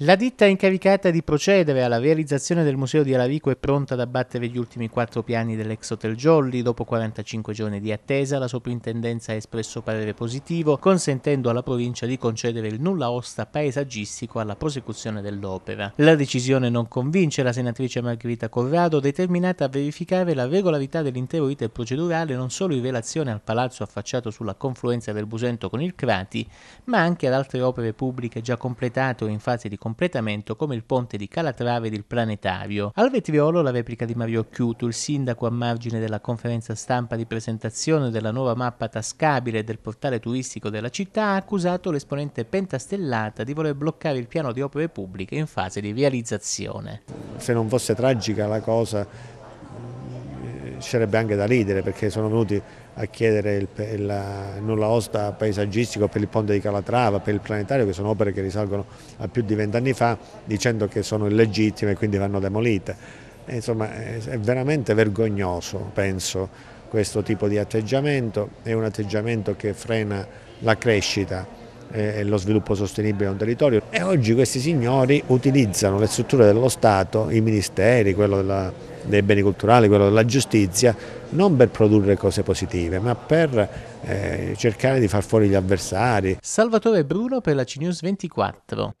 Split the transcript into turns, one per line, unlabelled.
La ditta incaricata di procedere alla realizzazione del museo di Alarico è pronta ad abbattere gli ultimi quattro piani dell'ex Hotel Jolly. Dopo 45 giorni di attesa, la soprintendenza ha espresso parere positivo, consentendo alla provincia di concedere il nulla osta paesaggistico alla prosecuzione dell'opera. La decisione non convince la senatrice Margherita Corrado, determinata a verificare la regolarità dell'intero iter procedurale non solo in relazione al palazzo affacciato sulla confluenza del Busento con il Crati, ma anche ad altre opere pubbliche già completate o in fase di completamento come il ponte di Calatrave ed il planetario. Al vetriolo la replica di Mario Chiutu, il sindaco a margine della conferenza stampa di presentazione della nuova mappa tascabile del portale turistico della città, ha accusato l'esponente pentastellata di voler bloccare il piano di opere pubbliche in fase di realizzazione.
Se non fosse tragica la cosa sarebbe anche da ridere perché sono venuti a chiedere il, il, nulla osta paesaggistico per il ponte di Calatrava, per il planetario che sono opere che risalgono a più di vent'anni fa dicendo che sono illegittime e quindi vanno demolite. E insomma è veramente vergognoso penso questo tipo di atteggiamento, è un atteggiamento che frena la crescita e lo sviluppo sostenibile di un territorio e oggi questi signori utilizzano le strutture dello Stato, i ministeri, quello della dei beni culturali, quello della giustizia, non per produrre cose positive, ma per eh, cercare di far fuori gli avversari.
Salvatore Bruno per la CNews 24.